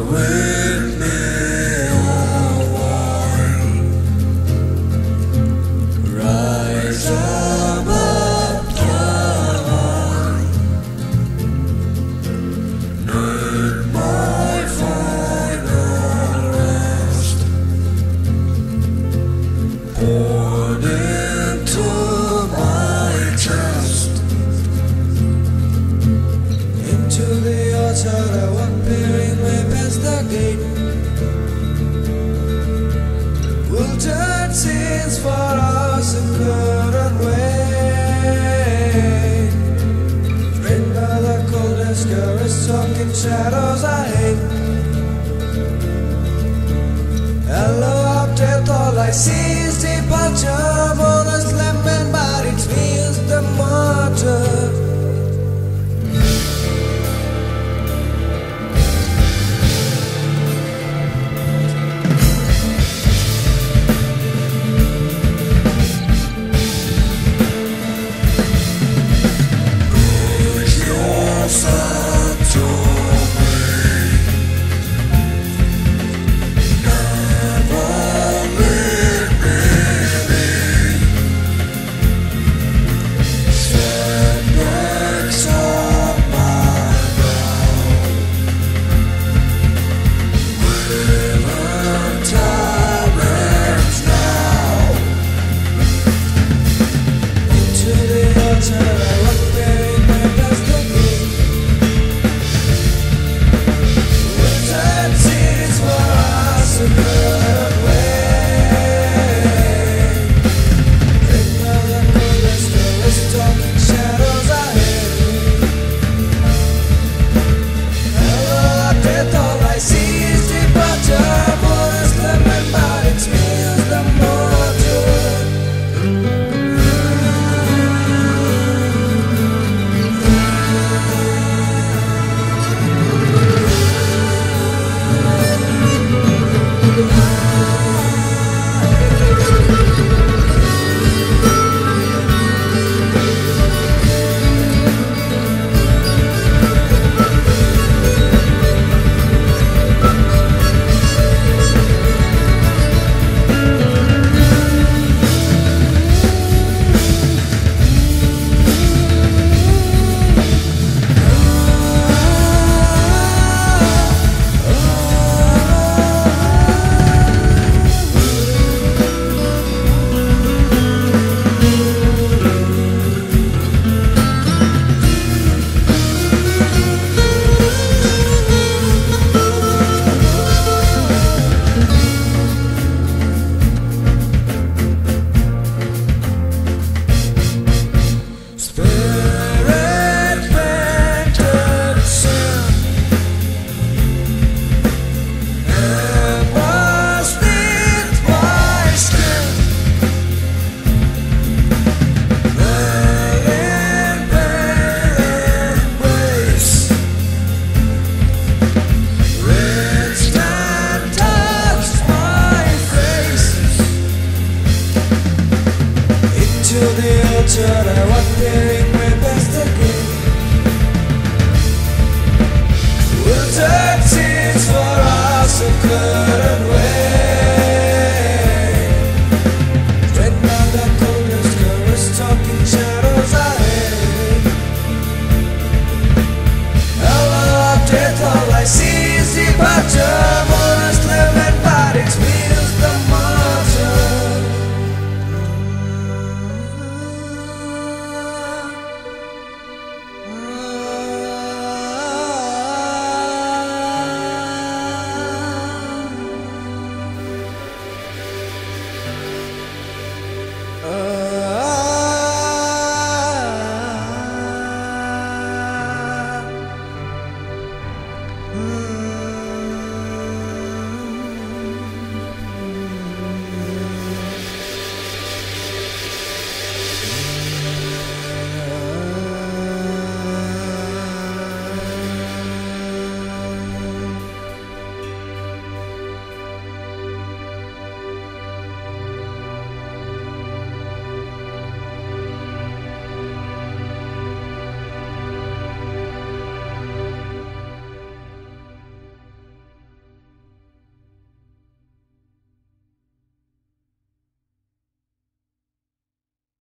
away. shot at one peering my past the gate. We'll turn scenes for us and couldn't wait. Written by the coldest, girl is talking shadow.